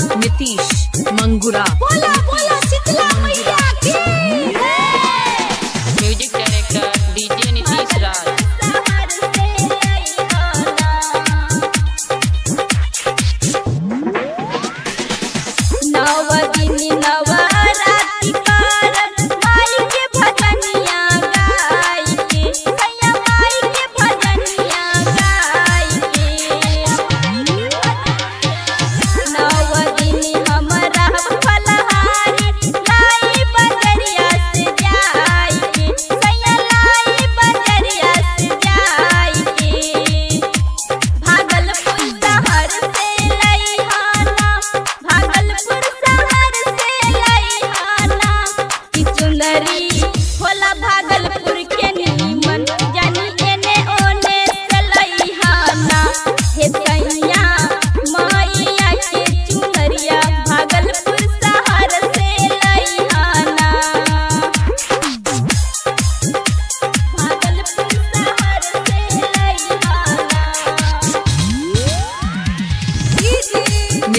नीतीश मंगुरा। बोला बोला।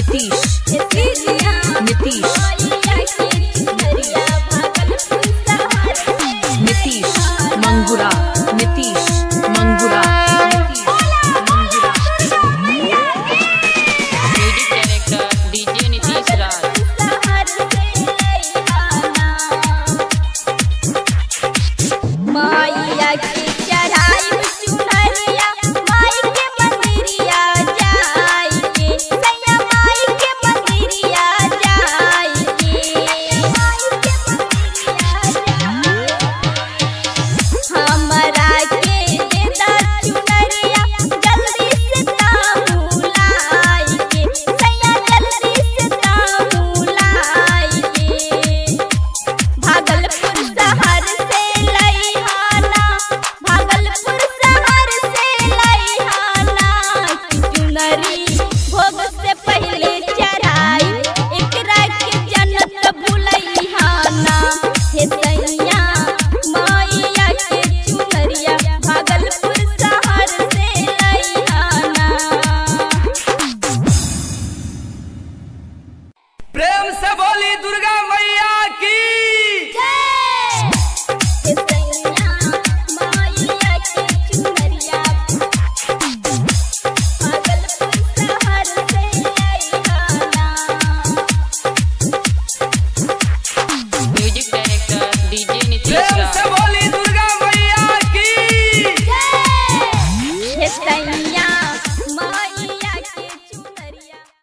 नीतीश। नीतीश। नीतीश। मंगुरा। नीतीश। मंगुरा।